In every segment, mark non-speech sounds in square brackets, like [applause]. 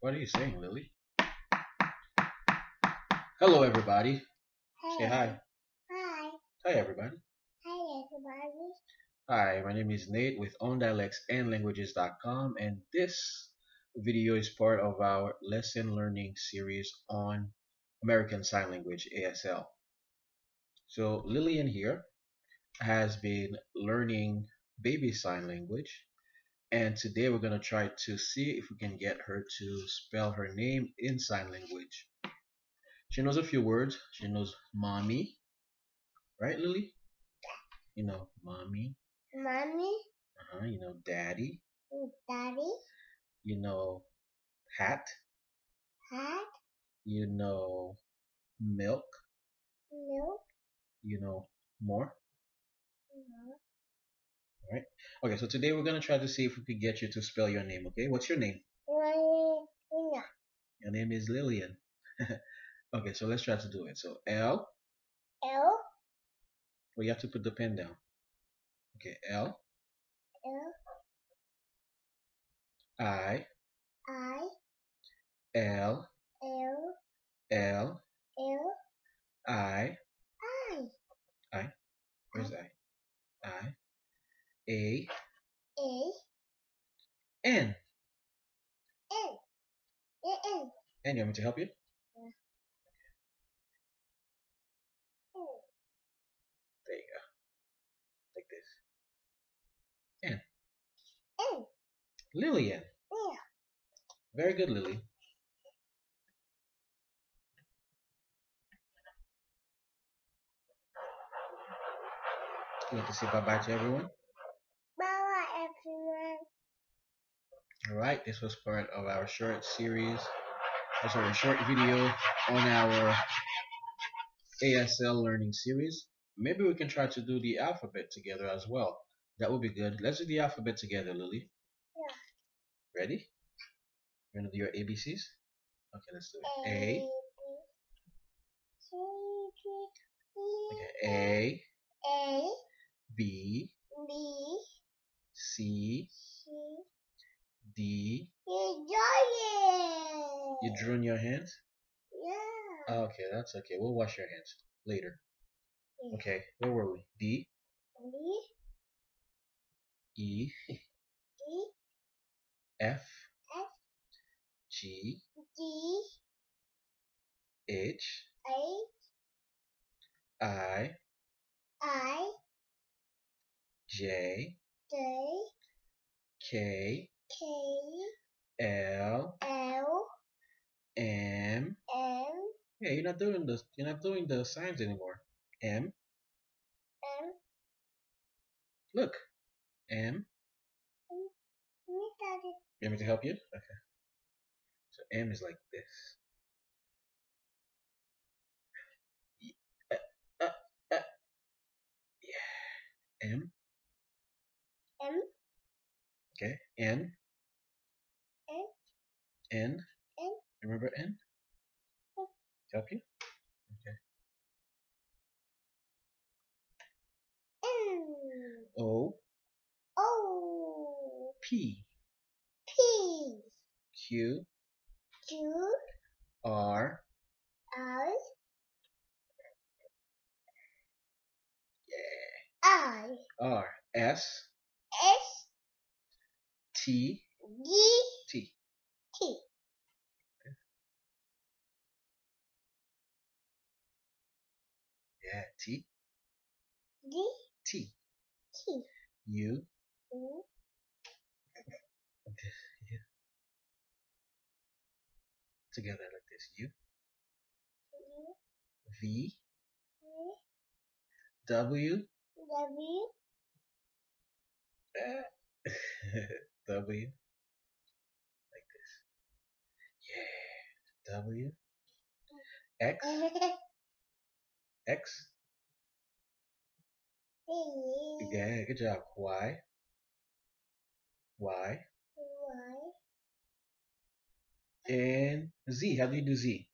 What are you saying, Lily? Hello, everybody. Say hi. Hi. Hi, everybody. Hi, everybody. Hi, my name is Nate with OnDialectsAndLanguages.com, and this video is part of our lesson learning series on American Sign Language, ASL. So Lillian here has been learning baby sign language and today we're going to try to see if we can get her to spell her name in sign language. She knows a few words. She knows mommy, right Lily? You know mommy. Mommy. Uh-huh, you know daddy. Daddy. You know hat. Hat. You know milk. Milk. You know more. No. Alright. Okay, so today we're gonna try to see if we could get you to spell your name, okay? What's your name? Lina. Your name is Lillian. [laughs] okay, so let's try to do it. So L, L. well you have to put the pen down. Okay, L L. I I. L L. L L. I I. where's I? I A A. N. N. A. N. N, you want me to help you? N. Hmm. There you go. Like this. N. Lillian. Yeah. Very good, Lily. You want to say bye-bye to everyone? Bye, bye, everyone. Alright, this was part of our short series, uh, sorry, short video on our ASL learning series. Maybe we can try to do the alphabet together as well. That would be good. Let's do the alphabet together, Lily. Yeah. Ready? You're gonna do your ABCs? Okay, let's do it. A. A, C, D, E, okay, A, A. B, B. C, C. D. You got You drew in your hands? Yeah. Oh, okay, that's okay. We'll wash your hands later. Okay, where were we? D, B. E, E. F, F. G, D. H, A. I, I. J, J. K, K. L, L. M. M. Yeah, you're not doing the you're not doing the signs anymore. M. M. Look. M. Daddy. You want me to help you? Okay. So M is like this. Uh, uh, uh. Yeah. M. M. Okay. N. N. N. Remember N? Help you? Okay. N. O. O. P. P. Q. Q. R. R. Yeah. I. R. S. S. T. D. T. T. Yeah. T. D. T. T. U. Mm-hmm. [laughs] U. Together like this. U. U. V. V. W. W. [laughs] w. Like this. Yeah. W. [laughs] X. X. D. Yeah, good job. Y. Y. Y. And Z. How do you do Z?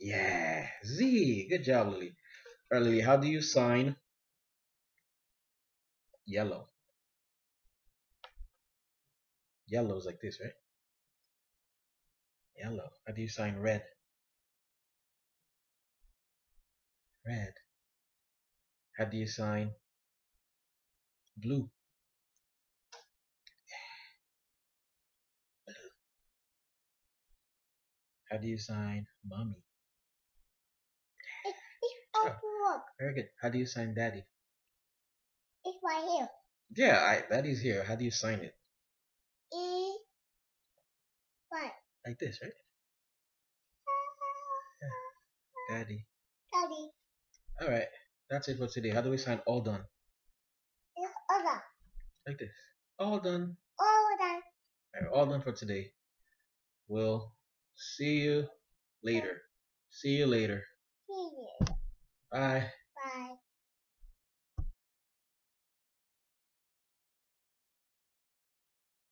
Yeah. Z. Good job, Lily. All right, Lily, how do you sign yellow? Yellow is like this, right? Yellow. How do you sign red? Red. How do you sign blue? How do you sign mommy? It's, it's Oh. up to work. Very good. How do you sign daddy? It's right here. Yeah, I, daddy's here. How do you sign it? E. Right. Like this, right? [laughs] Daddy. Daddy. All right. That's it for today. How do we sign all done? It's other. Like this. All done. All done. All, right, all done for today. We'll see you later. See you later. Here. Bye.